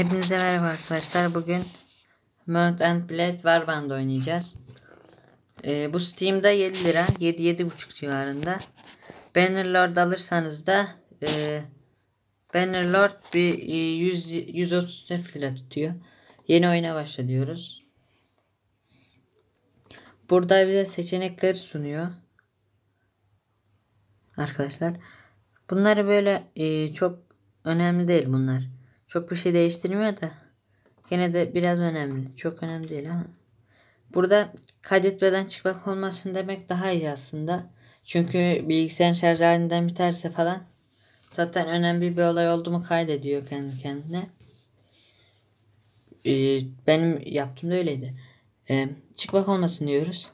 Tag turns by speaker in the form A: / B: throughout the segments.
A: Hepinize merhaba arkadaşlar. Bugün Mount and Blade Warband oynayacağız. Ee, bu Steam'da 7 lira. 7-7.5 civarında. Bannerlord alırsanız da e, Bannerlord bir e, 100, 134 lira tutuyor. Yeni oyuna başla diyoruz. Burada bize seçenekleri sunuyor. Arkadaşlar. Bunları böyle e, çok önemli değil bunlar. Çok bir şey değiştirmiyor da. Gene de biraz önemli. Çok önemli değil ama. Burada kaydetmeden çıkmak olmasın demek daha iyi aslında. Çünkü bilgisayarın şarj halinden biterse falan zaten önemli bir olay oldu mu kaydediyor kendi kendine. Ee, benim yaptığım da öyleydi. Ee, çıkmak olmasın diyoruz.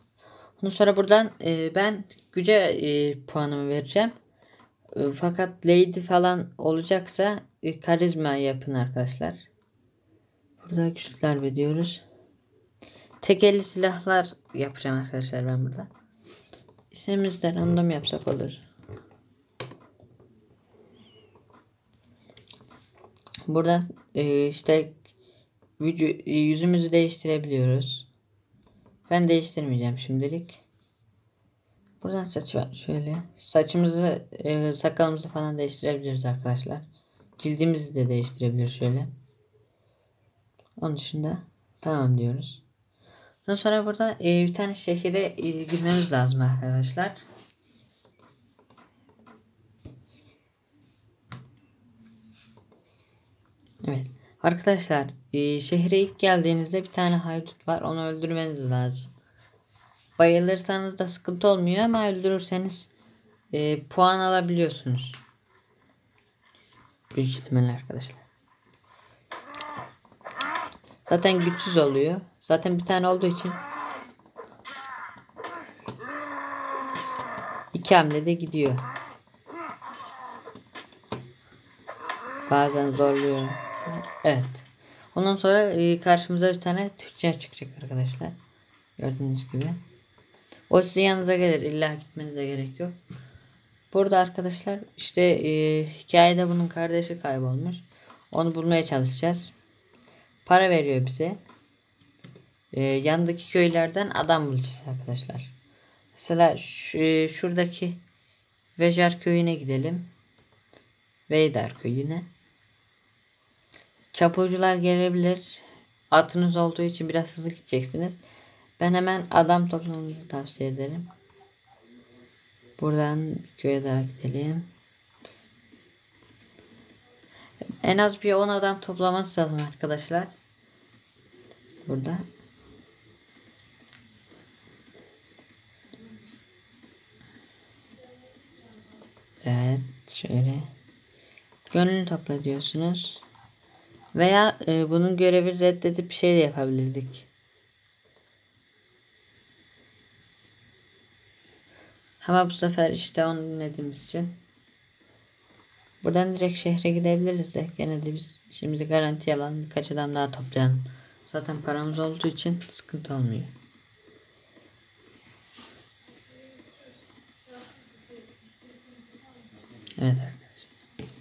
A: Ondan sonra buradan e, ben güce e, puanımı vereceğim. E, fakat lady falan olacaksa e, karizma yapın arkadaşlar. Burada güçlü darbe diyoruz. Tekeli silahlar yapacağım arkadaşlar ben burada. Da mı yapsak olur. Burada e, işte e, yüzümüzü değiştirebiliyoruz. Ben değiştirmeyeceğim şimdilik. Buradan saç şöyle. Saçımızı, e, sakalımızı falan değiştirebiliriz arkadaşlar. Cildimizi de değiştirebilir şöyle. Onun dışında tamam diyoruz. Ondan sonra burada e, bir tane şehire e, girmemiz lazım arkadaşlar. Evet. Arkadaşlar e, şehre ilk geldiğinizde bir tane haydut var. Onu öldürmeniz lazım. Bayılırsanız da sıkıntı olmuyor ama öldürürseniz e, puan alabiliyorsunuz. İhtimalle arkadaşlar. Zaten güçsüz oluyor. Zaten bir tane olduğu için iki hamlede gidiyor. Bazen zorluyor. Evet. Ondan sonra e, karşımıza bir tane Türkçe çıkacak arkadaşlar. Gördüğünüz gibi. O sizin yanınıza gelir. İlla gitmenize gerek yok. Burada arkadaşlar işte e, hikayede bunun kardeşi kaybolmuş. Onu bulmaya çalışacağız. Para veriyor bize. E, yandaki köylerden adam bulacağız arkadaşlar. Mesela şu, e, şuradaki Vejar köyüne gidelim. Veydar köyüne. Çapucular gelebilir. Atınız olduğu için biraz hızlı gideceksiniz. Ben hemen adam toplamanızı tavsiye ederim. Buradan köye daha gidelim. En az bir 10 adam toplamanız lazım arkadaşlar. Burada. Evet şöyle. Gönlünü topla diyorsunuz. Veya e, bunun görevi reddedip bir şey de yapabilirdik. Ama bu sefer işte onu dinlediğimiz için buradan direkt şehre gidebiliriz de gene de biz şimdi garanti alalım birkaç adam daha toplayalım. Zaten paramız olduğu için sıkıntı olmuyor. Evet arkadaşlar.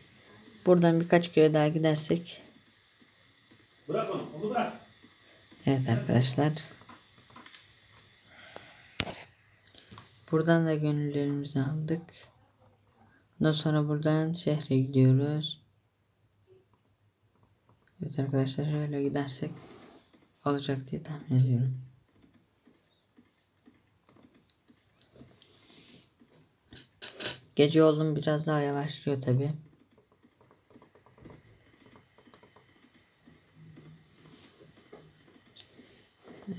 A: Buradan birkaç köye daha gidersek.
B: Bırak onu, onu bırak.
A: Evet arkadaşlar. Buradan da gönüllerimizi aldık. Ondan sonra buradan şehre gidiyoruz. Evet arkadaşlar şöyle gidersek olacak diye tahmin ediyorum. Gece oldum biraz daha yavaşlıyor tabi.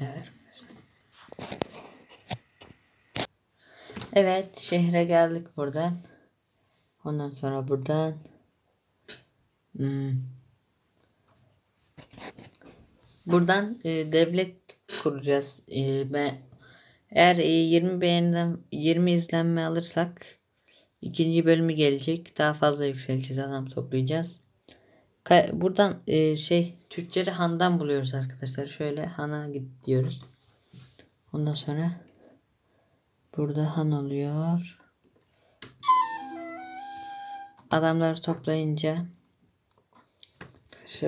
A: Evet. Evet şehre geldik buradan. Ondan sonra buradan hmm. buradan e, devlet kuracağız. E, ben eğer e, 20 beğeniden 20 izlenme alırsak ikinci bölümü gelecek. Daha fazla yükseleceğiz. Adam toplayacağız. Ka buradan e, şey Türkçeleri handan buluyoruz arkadaşlar. Şöyle hana gidiyoruz. Ondan sonra Burada han oluyor. Adamları toplayınca.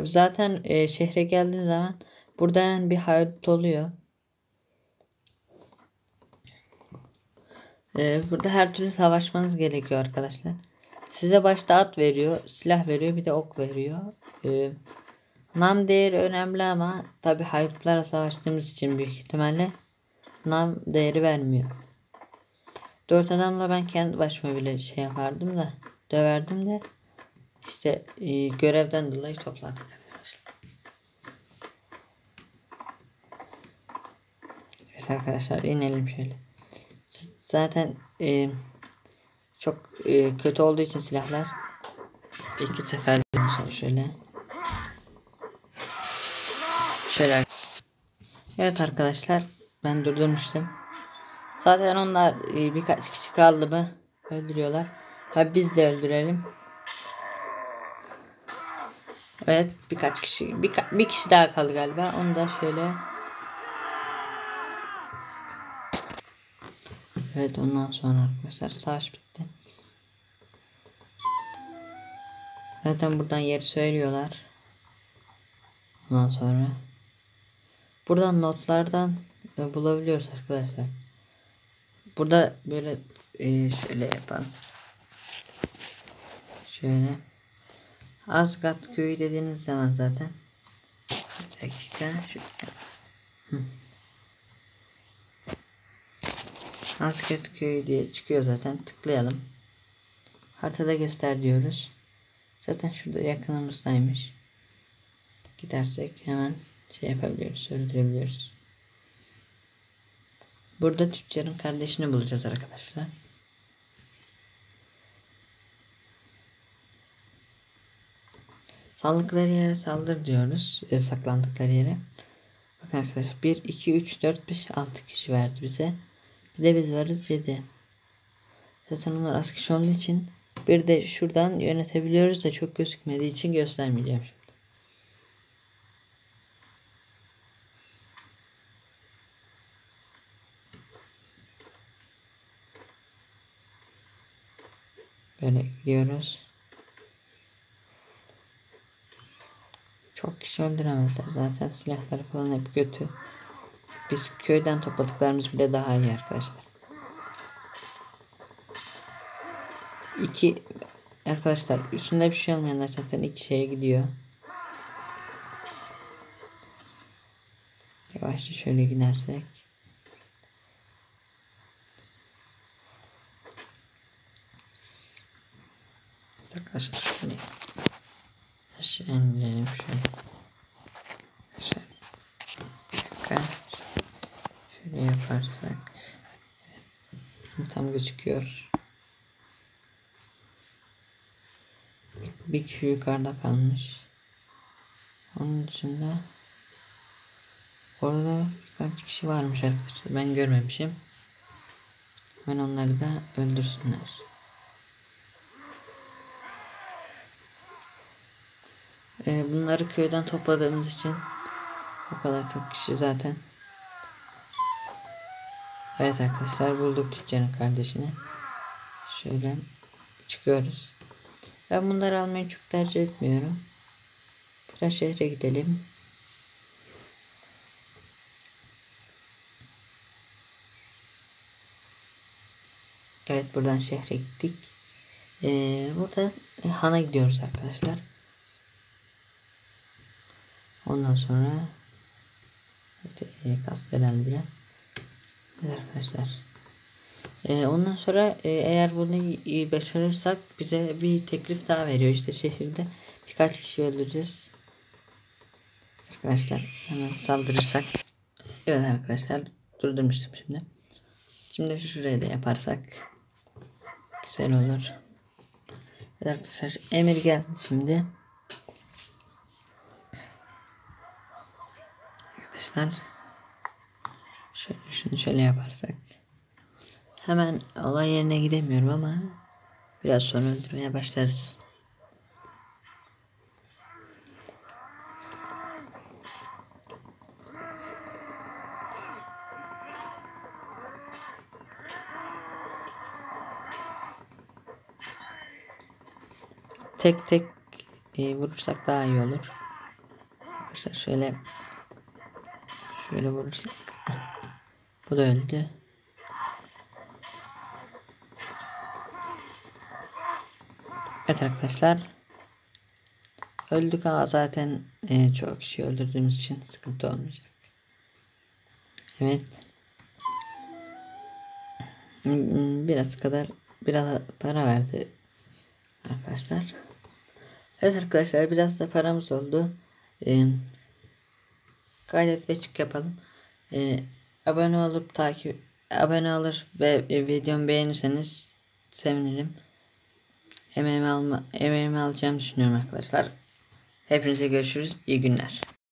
A: Zaten e, şehre geldiğin zaman burada yani bir haydut oluyor. E, burada her türlü savaşmanız gerekiyor arkadaşlar. Size başta at veriyor, silah veriyor, bir de ok veriyor. E, nam değeri önemli ama tabi haydutlarla savaştığımız için büyük ihtimalle nam değeri vermiyor. Dört adamla ben kendi başıma bile şey yapardım da döverdim de işte e, görevden dolayı topladık. Evet arkadaşlar inelim şöyle. Zaten e, çok e, kötü olduğu için silahlar iki seferde sonra şöyle. Şöyle. Evet arkadaşlar ben durdurmuştum. Zaten onlar e, birkaç kişi kaldı mı öldürüyorlar. Ha biz de öldürelim. Evet birkaç kişi birka- bir kişi daha kaldı galiba. Onu da şöyle Evet ondan sonra arkadaşlar savaş bitti. Zaten buradan yeri söylüyorlar. Ondan sonra buradan notlardan e, bulabiliyoruz arkadaşlar. Burada böyle e, şöyle yapalım. Şöyle. Azgat köyü dediğiniz zaman zaten. Bir dakika. Hı. Azgat köyü diye çıkıyor zaten. Tıklayalım. Haritada göster diyoruz. Zaten şurada yakınımızdaymış. Gidersek hemen şey yapabiliyoruz. Öldürebiliyoruz. Burada tüccarın kardeşini bulacağız arkadaşlar. Saldıkları yere saldır diyoruz. E, saklandıkları yere. Bakın arkadaşlar 1, 2, 3, 4, 5, 6 kişi verdi bize. Bir de biz varız 7. Zaten onlar az kişi olduğu için bir de şuradan yönetebiliyoruz da çok gözükmediği için göstermeyeceğim Böyle gidiyoruz. Çok kişi öldüremezler. Zaten silahları falan hep kötü. Biz köyden topladıklarımız bile daha iyi arkadaşlar. İki arkadaşlar üstünde bir şey olmayanlar zaten iki şeye gidiyor. Yavaşça şöyle gidersek. Evet arkadaşlar şöyle aşağı indirelim şöyle. Şöyle. Yaparsak. Tam gözüküyor. Bir, bir kişi yukarıda kalmış. Onun dışında orada birkaç kişi varmış arkadaşlar. Ben görmemişim. Hemen onları da öldürsünler. Ee, bunları köyden topladığımız için o kadar çok kişi zaten. Evet arkadaşlar bulduk tüccarın kardeşini. Şöyle çıkıyoruz. Ben bunları almayı çok tercih etmiyorum. Buradan şehre gidelim. Evet buradan şehre gittik. Ee, burada hana gidiyoruz arkadaşlar. Ondan sonra işte, e, Kastelal biraz. Evet arkadaşlar. Ee, ondan sonra e, eğer bunu iyi başarırsak bize bir teklif daha veriyor. İşte şehirde birkaç kişi öldüreceğiz. Arkadaşlar hemen saldırırsak. Evet arkadaşlar durdurmuştum şimdi. Şimdi şuraya da yaparsak güzel olur. Evet arkadaşlar emir geldi şimdi. Arkadaşlar şöyle şunu şöyle yaparsak hemen olay yerine gidemiyorum ama biraz sonra öldürmeye başlarız. Tek tek e, vurursak daha iyi olur. arkadaşlar şöyle şöyle vurursak. Bu da öldü. Evet arkadaşlar. Öldük ama zaten e, çok kişi öldürdüğümüz için sıkıntı olmayacak. Evet. Biraz kadar biraz para verdi arkadaşlar. Evet arkadaşlar biraz da paramız oldu. Ee, kaydet ve çık yapalım. Ee, abone olup takip abone olur ve videomu beğenirseniz sevinirim. Emeğimi alma emeğimi alacağımı düşünüyorum arkadaşlar. Hepinize görüşürüz. İyi günler.